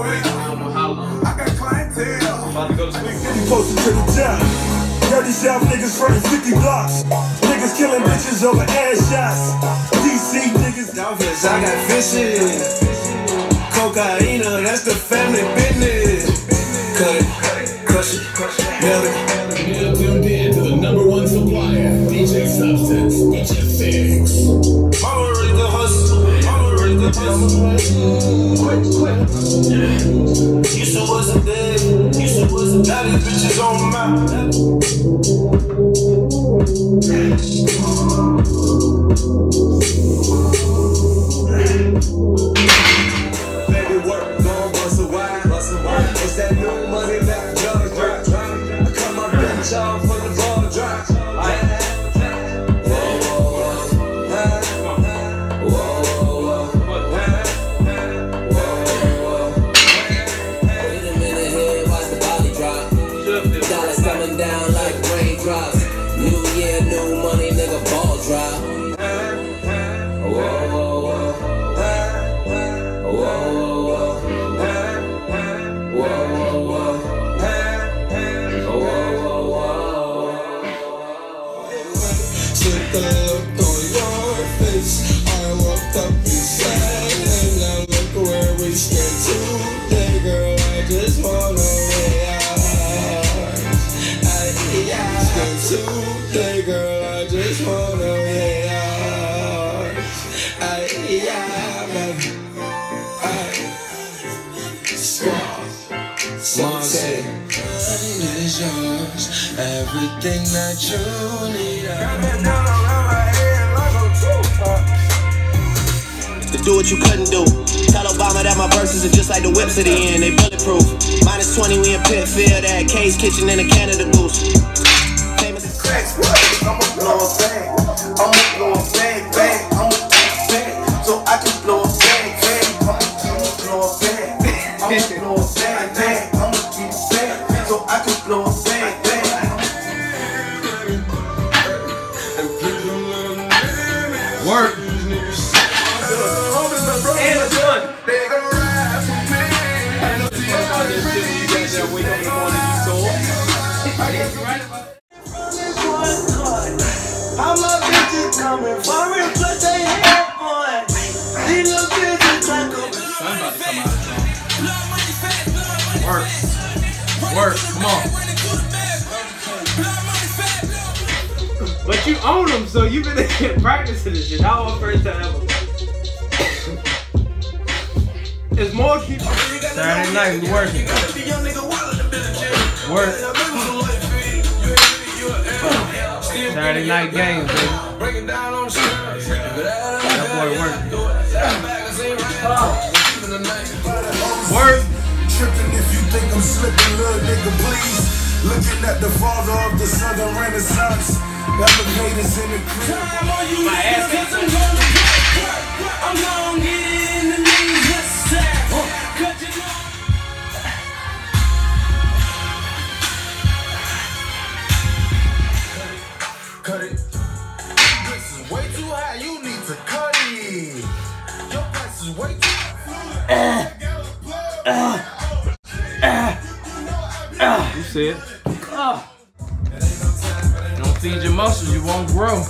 I got clientele. I'm About to go to sleep. Closer to the top. Dirty South niggas frontin' 50 blocks. Niggas killing bitches over ass shots. DC niggas. Dolphins, I got fishes. Cocaine, that's the family business. Cut it, crush it, melt it. Now tuned in to the number one supplier, DJ Substance, DJ Fix. Mama ready to hustle. Mama ready to hustle. Quick, quick. You should wasn't dead. You should wasn't Now these bitches on my. New year, new money, nigga, ball drop. Whoa, whoa, whoa. Whoa, whoa, whoa. Whoa, whoa, whoa. Whoa, whoa, whoa. A look on your face. Today, girl. I just wanna realize. I, I, I, squad. Sunset is yours. Everything that you need. to do what you couldn't do. Tell Obama that my verses are just like the whips at the end, they bulletproof. Minus 20, we in Pittsfield at K's Kitchen in the Canada Goose. A. Work. Work. Come on. But you own them, so you've been practicing this shit. How our first time ever. It's more people. Saturday night, we working. Work. Saturday night gains, baby. That boy working. Work. Tripping if you think I'm slipping, little nigga, please. Looking at the father of the southern renaissance. Elevators in the crib. My ass got I'm gonna You said. Ah. Don't feed your muscles, you won't grow.